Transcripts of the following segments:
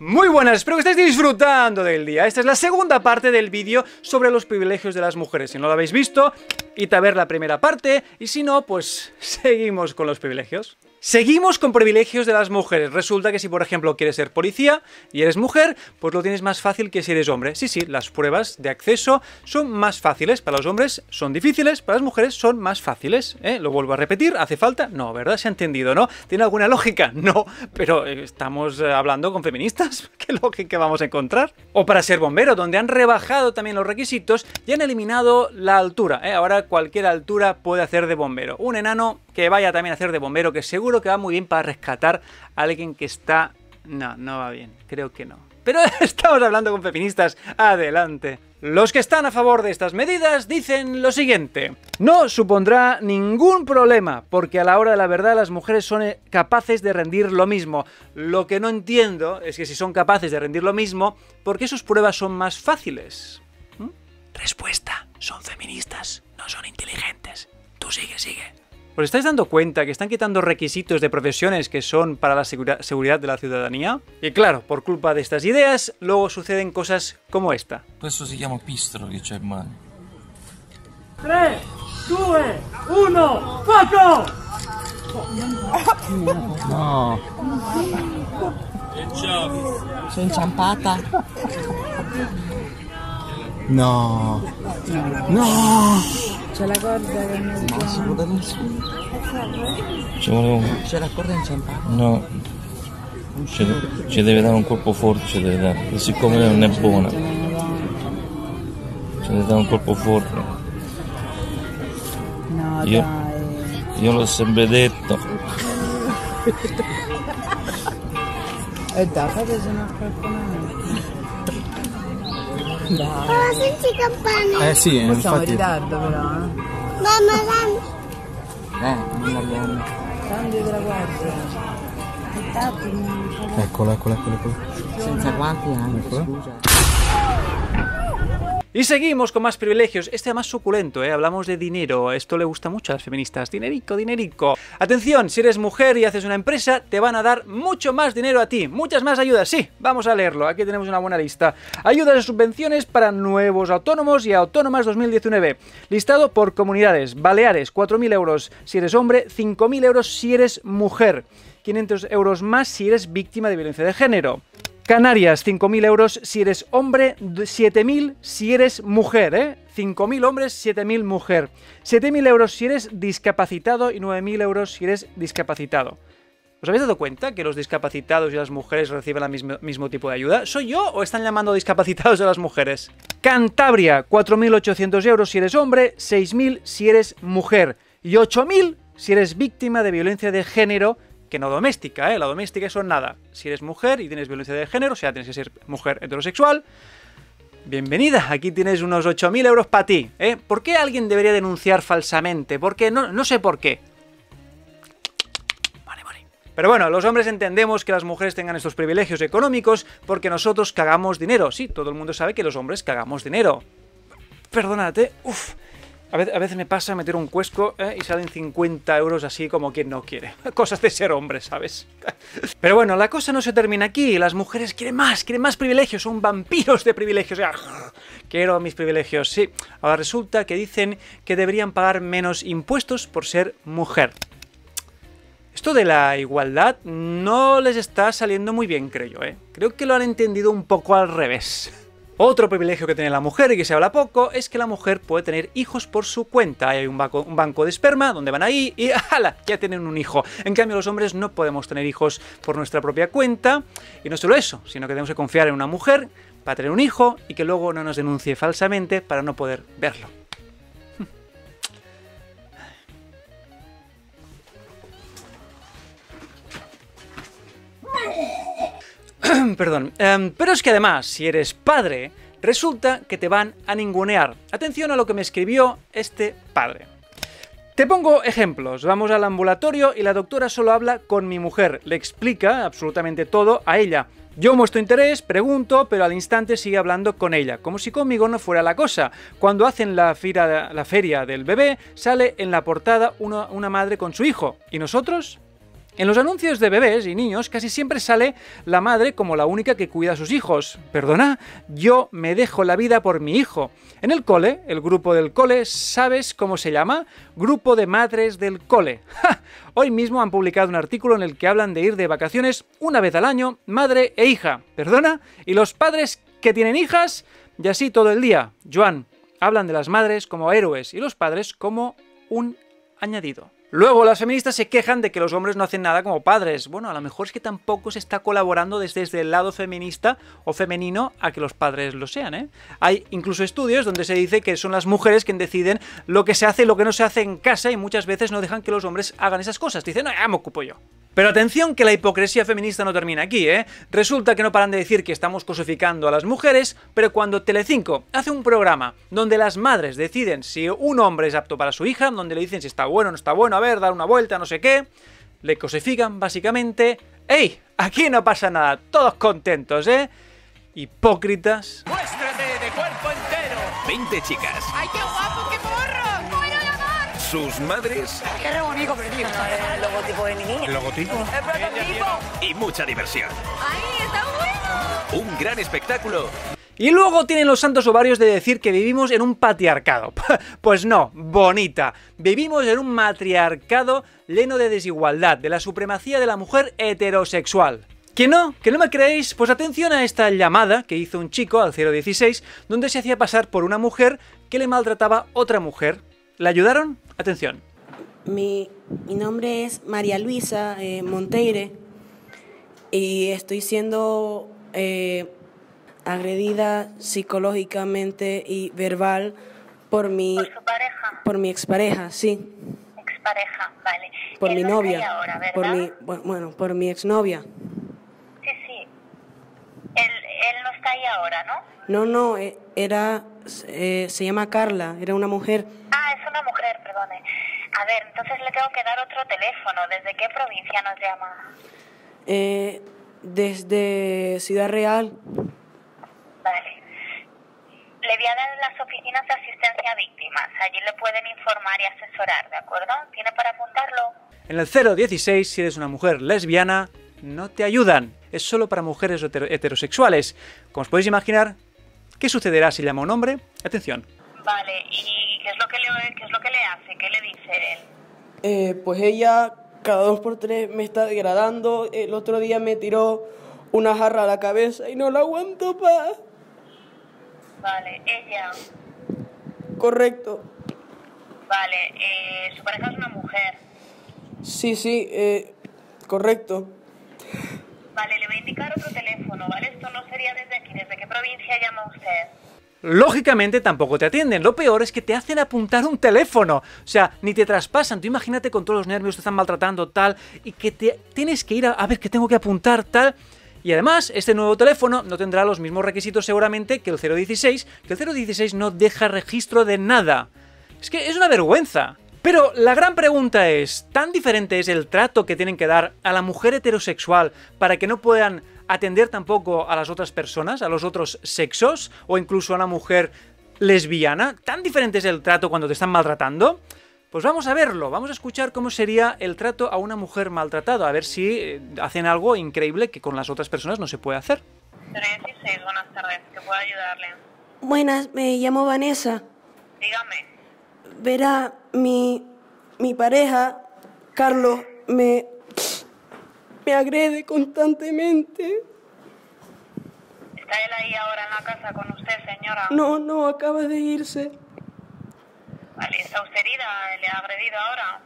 Muy buenas, espero que estéis disfrutando del día. Esta es la segunda parte del vídeo sobre los privilegios de las mujeres. Si no lo habéis visto, id a ver la primera parte y si no, pues seguimos con los privilegios. Seguimos con privilegios de las mujeres. Resulta que si, por ejemplo, quieres ser policía y eres mujer, pues lo tienes más fácil que si eres hombre. Sí, sí, las pruebas de acceso son más fáciles. Para los hombres son difíciles, para las mujeres son más fáciles. ¿eh? Lo vuelvo a repetir, ¿hace falta? No, ¿verdad? ¿Se ha entendido, no? ¿Tiene alguna lógica? No, pero eh, estamos eh, hablando con feministas. ¿Qué lógica vamos a encontrar? O para ser bombero, donde han rebajado también los requisitos y han eliminado la altura. Ahora cualquier altura puede hacer de bombero. Un enano que vaya también a hacer de bombero, que seguro que va muy bien para rescatar a alguien que está... No, no va bien, creo que no. Pero estamos hablando con feministas, adelante. Los que están a favor de estas medidas dicen lo siguiente. No supondrá ningún problema, porque a la hora de la verdad las mujeres son eh, capaces de rendir lo mismo. Lo que no entiendo es que si son capaces de rendir lo mismo, ¿por qué sus pruebas son más fáciles? ¿Mm? Respuesta, son feministas, no son inteligentes. Tú sigue, sigue. ¿Os estáis dando cuenta que están quitando requisitos de profesiones que son para la seguridad de la ciudadanía? Y claro, por culpa de estas ideas, luego suceden cosas como esta. Eso se llama pistro que c'è in mano. 3, 2, 1, ¡foco! No. Sono inciampata. No. No. C'è la corda che non Ma si può dare Ci un... C'è la corda inciampata. No. Ci, de- ci deve dare un colpo forte, ci deve dare. E siccome lei non è buona, ci deve dare un colpo forte. No, Io? dai. Io l'ho sempre detto. E dai, fate se no qualcun altro. Dai. Ma senti campana. Eh sì, Poi infatti. siamo in ritardo però. Eh. Mamma, dammi. Eh, non l'abbiamo. Cambio della guardia. Eccola, eccola, eccola, eccola. Senza guardia eh, anche. Scusa. Y seguimos con más privilegios. Este más suculento, ¿eh? Hablamos de dinero. Esto le gusta mucho a las feministas. Dinerico, dinerico. Atención, si eres mujer y haces una empresa, te van a dar mucho más dinero a ti. Muchas más ayudas. Sí, vamos a leerlo. Aquí tenemos una buena lista. Ayudas y subvenciones para nuevos autónomos y autónomas 2019. Listado por comunidades. Baleares, 4.000 euros si eres hombre, 5.000 euros si eres mujer. 500 euros más si eres víctima de violencia de género. Canarias, 5.000 euros si eres hombre, 7.000 si eres mujer, ¿eh? 5.000 hombres, 7.000 mujer. 7.000 euros si eres discapacitado y 9.000 euros si eres discapacitado. ¿Os habéis dado cuenta que los discapacitados y las mujeres reciben el mismo, mismo tipo de ayuda? ¿Soy yo o están llamando discapacitados a las mujeres? Cantabria, 4.800 euros si eres hombre, 6.000 si eres mujer y 8.000 si eres víctima de violencia de género que no doméstica, ¿eh? La doméstica eso nada. Si eres mujer y tienes violencia de género, o sea, tienes que ser mujer heterosexual, bienvenida, aquí tienes unos 8.000 euros para ti, ¿eh? ¿Por qué alguien debería denunciar falsamente? ¿Por qué? No, no sé por qué. Pero bueno, los hombres entendemos que las mujeres tengan estos privilegios económicos porque nosotros cagamos dinero. Sí, todo el mundo sabe que los hombres cagamos dinero. Perdónate, uff. A veces, me pasa meter un cuesco ¿eh? y salen 50 euros así como quien no quiere. Cosas de ser hombre, ¿sabes? Pero bueno, la cosa no se termina aquí. Las mujeres quieren más, quieren más privilegios. Son vampiros de privilegios. Quiero mis privilegios, sí. Ahora resulta que dicen que deberían pagar menos impuestos por ser mujer. Esto de la igualdad no les está saliendo muy bien, creo yo, ¿eh? Creo que lo han entendido un poco al revés. Otro privilegio que tiene la mujer y que se habla poco es que la mujer puede tener hijos por su cuenta. Hay un banco, un banco de esperma donde van ahí y ¡hala! Ya tienen un hijo. En cambio, los hombres no podemos tener hijos por nuestra propia cuenta. Y no solo eso, sino que tenemos que confiar en una mujer para tener un hijo y que luego no nos denuncie falsamente para no poder verlo. Perdón. Em, pero es que además, si eres padre, resulta que te van a ningunear. Atención a lo que me escribió este padre. Te pongo ejemplos. Vamos al ambulatorio y la doctora solo habla con mi mujer. Le explica absolutamente todo a ella. Yo muestro interés, pregunto, pero al instante sigue hablando con ella, como si conmigo no fuera la cosa. Cuando hacen la, feria del bebé, sale en la portada una madre con su hijo. ¿Y nosotros? En los anuncios de bebés y niños casi siempre sale la madre como la única que cuida a sus hijos. Perdona, yo me dejo la vida por mi hijo. En el cole, el grupo del cole, ¿sabes cómo se llama? Grupo de madres del cole. Hoy mismo han publicado un artículo en el que hablan de ir de vacaciones una vez al año, madre e hija. Perdona, y los padres que tienen hijas, y así todo el día. Joan, hablan de las madres como héroes y los padres como un añadido. Luego, las feministas se quejan de que los hombres no hacen nada como padres. Bueno, a lo mejor es que tampoco se está colaborando desde, el lado feminista o femenino a que los padres lo sean, ¿eh? Hay incluso estudios donde se dice que son las mujeres quienes deciden lo que se hace y lo que no se hace en casa y muchas veces no dejan que los hombres hagan esas cosas. Dicen, no, ya me ocupo yo. Pero atención que la hipocresía feminista no termina aquí, ¿eh? Resulta que no paran de decir que estamos cosificando a las mujeres, pero cuando Telecinco hace un programa donde las madres deciden si un hombre es apto para su hija, donde le dicen si está bueno o no está bueno, a ver, dar una vuelta, no sé qué, le cosifican básicamente. ¡Ey! Aquí no pasa nada, todos contentos, ¿eh? Hipócritas. ¡Muéstrate de cuerpo entero! 20 chicas, ¡Ay, qué guapo, qué! Sus madres ¡Qué re bonito, pero tío! El logotipo de mi niña. ¿El logotipo? ¡El prototipo! y mucha diversión. ¡Ay, está bueno! Un gran espectáculo Y luego tienen los santos ovarios de decir que vivimos en un patriarcado. Pues no, bonita. Vivimos en un matriarcado lleno de desigualdad, de la supremacía de la mujer heterosexual. ¿Que no? ¿Que no me creéis? Pues atención a esta llamada que hizo un chico al 016, donde se hacía pasar por una mujer que le maltrataba otra mujer. ¿Le ayudaron? Atención. Mi, mi nombre es María Luisa eh, Monteire y estoy siendo eh, agredida psicológicamente y verbal por mi, ¿Por su pareja? por mi expareja, sí, Expareja, vale. por mi novia, ahora, ¿verdad? por mi, bu- bueno, por mi exnovia. Sí, sí. Él, él no está ahí ahora, ¿no? No, no, eh, era, eh, se llama Carla, era una mujer. Ah, es una mujer, perdone. A ver, entonces le tengo que dar otro teléfono. ¿Desde qué provincia nos llama? Eh, desde Ciudad Real, Vale. Le voy a dar las oficinas de asistencia a víctimas. Allí le pueden informar y asesorar, ¿de acuerdo? ¿Tiene para apuntarlo? En el 016, si eres una mujer lesbiana, no te ayudan. Es solo para mujeres hetero- heterosexuales. Como os podéis imaginar, ¿qué sucederá si llama un hombre? Atención. Vale, ¿y qué es lo que le, qué es lo que le hace? ¿Qué le dice él? Eh, pues ella cada dos por tres me está degradando. El otro día me tiró una jarra a la cabeza y no la aguanto más. Vale, ella. Correcto. Vale, eh, su pareja es una mujer. Sí, sí, eh, correcto. Vale, le voy a indicar otro teléfono, ¿vale? Esto no sería desde aquí. ¿Desde qué provincia llama usted? Lógicamente tampoco te atienden. Lo peor es que te hacen apuntar un teléfono. O sea, ni te traspasan. Tú imagínate con todos los nervios, te están maltratando, tal, y que te tienes que ir a, a ver que tengo que apuntar, tal. Y además, este nuevo teléfono no tendrá los mismos requisitos seguramente que el 016, que el 016 no deja registro de nada. Es que es una vergüenza. Pero la gran pregunta es, ¿tan diferente es el trato que tienen que dar a la mujer heterosexual para que no puedan atender tampoco a las otras personas, a los otros sexos, o incluso a una mujer lesbiana? ¿Tan diferente es el trato cuando te están maltratando? Pues vamos a verlo, vamos a escuchar cómo sería el trato a una mujer maltratada, a ver si eh, hacen algo increíble que con las otras personas no se puede hacer. 016, buenas tardes. ¿Qué puedo ayudarle? Buenas, me llamo Vanessa. Dígame. Verá, mi, mi pareja, Carlos, me, me agrede constantemente. ¿Está él ahí ahora en la casa con usted, señora? No, no, acaba de irse. Vale, ¿está usted herida? ¿Le ha agredido ahora?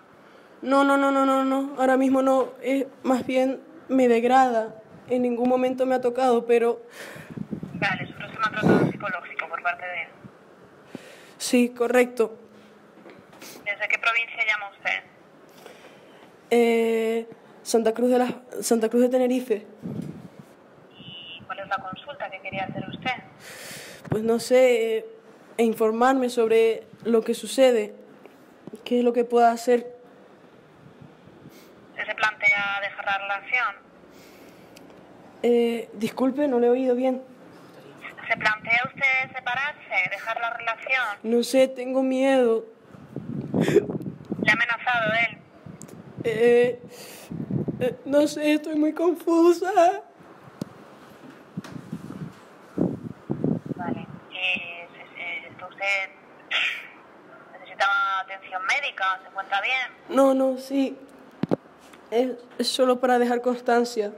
No, no, no, no, no, no. Ahora mismo no. Es más bien me degrada. En ningún momento me ha tocado, pero Vale, sufre usted maltrato psicológico por parte de él. sí, correcto. ¿Desde qué provincia llama usted? Eh, Santa Cruz de la, Santa Cruz de Tenerife. ¿Y cuál es la consulta que quería hacer usted? Pues no sé, eh, e informarme sobre lo que sucede, qué es lo que pueda hacer. ¿Usted se plantea dejar la relación? Eh, disculpe, no le he oído bien. ¿Se plantea usted separarse, dejar la relación? No sé, tengo miedo. ¿Le ha amenazado él? Eh, Eh, no sé, estoy muy confusa. Vale. Eh, se- se- ¿está ¿Usted necesita atención médica? ¿Se encuentra bien? No, no, sí. Es, es solo para dejar constancia.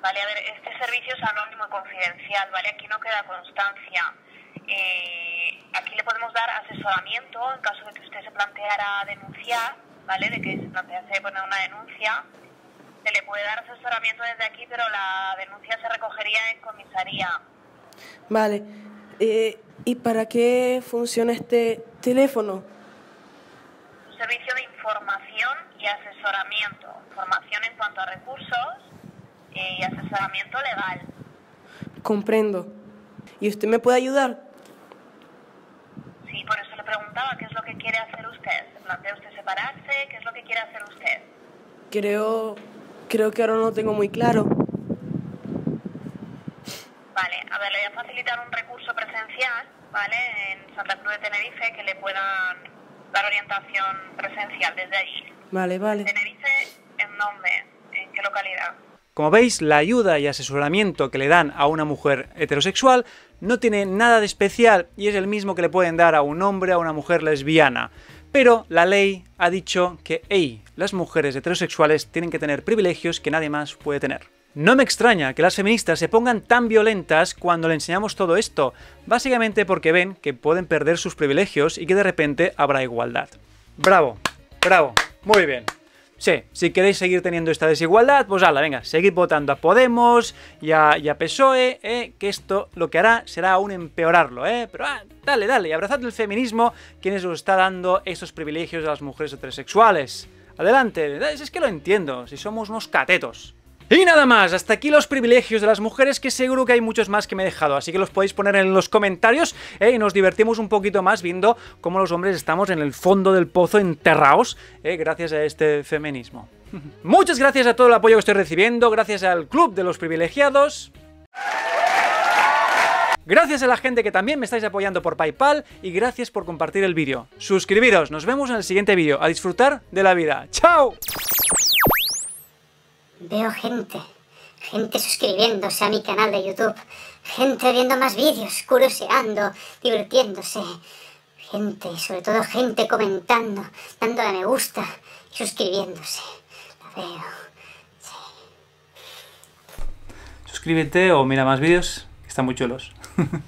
Vale, a ver, este servicio es anónimo y confidencial, ¿vale? Aquí no queda constancia. Eh, aquí le podemos dar asesoramiento en caso de que usted se planteara denunciar, ¿vale? De que se plantease poner una denuncia. Se le puede dar asesoramiento desde aquí, pero la denuncia se recogería en comisaría. Vale. Eh, ¿Y para qué funciona este teléfono? Servicio de información y asesoramiento. Información en cuanto a recursos eh, y asesoramiento legal. Comprendo. ¿Y usted me puede ayudar? Sí, por eso le preguntaba qué es lo que quiere hacer usted. ¿Se plantea usted separarse? ¿Qué es lo que quiere hacer usted? Creo, creo que ahora no lo tengo muy claro. Vale, a ver, le voy a facilitar un recurso presencial, ¿vale? En Santa Cruz de Tenerife que le puedan dar orientación presencial desde allí. Vale, vale. Tenerife, ¿en dónde? ¿En qué localidad? Como veis, la ayuda y asesoramiento que le dan a una mujer heterosexual no tiene nada de especial y es el mismo que le pueden dar a un hombre o a una mujer lesbiana. Pero la ley ha dicho que, hey, las mujeres heterosexuales tienen que tener privilegios que nadie más puede tener. No me extraña que las feministas se pongan tan violentas cuando le enseñamos todo esto, básicamente porque ven que pueden perder sus privilegios y que de repente habrá igualdad. Bravo, bravo, muy bien. Sí, si queréis seguir teniendo esta desigualdad, pues ala, venga, seguid votando a Podemos y a, PSOE, eh, que esto lo que hará será aún empeorarlo, ¿eh? Pero ah, dale, dale, abrazad el feminismo, quienes os está dando esos privilegios a las mujeres heterosexuales. Adelante, es que lo entiendo, si somos unos catetos. Y nada más, hasta aquí los privilegios de las mujeres, que seguro que hay muchos más que me he dejado, así que los podéis poner en los comentarios eh, y nos divertimos un poquito más viendo cómo los hombres estamos en el fondo del pozo enterrados eh, gracias a este feminismo. Muchas gracias a todo el apoyo que estoy recibiendo, gracias al Club de los Privilegiados. Gracias a la gente que también me estáis apoyando por PayPal y gracias por compartir el vídeo. Suscribiros, nos vemos en el siguiente vídeo. A disfrutar de la vida. ¡Chao! Veo gente, gente suscribiéndose a mi canal de YouTube, gente viendo más vídeos, curioseando, divirtiéndose, gente, sobre todo gente comentando, dándole a me gusta y suscribiéndose. La veo. Suscríbete o mira más vídeos, están muy chulos.